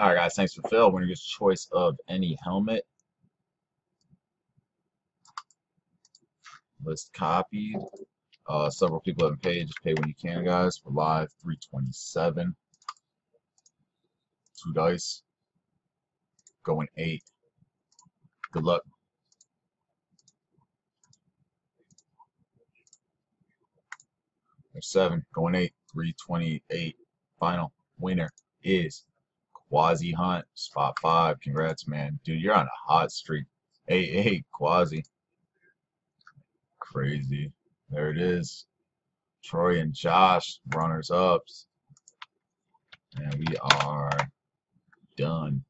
Alright guys, thanks for Phil. Winner gets choice of any helmet. List copied. Uh, several people haven't paid. Just pay when you can, guys. We're live. 327. Two dice. Going eight. Good luck. There's seven. Going eight. 328. Final. Winner is Quasi Hunt. Spot five. Congrats, man. Dude, you're on a hot streak. Hey, hey, Quasi. Crazy. There it is. Troy and Josh, runners ups. And we are done.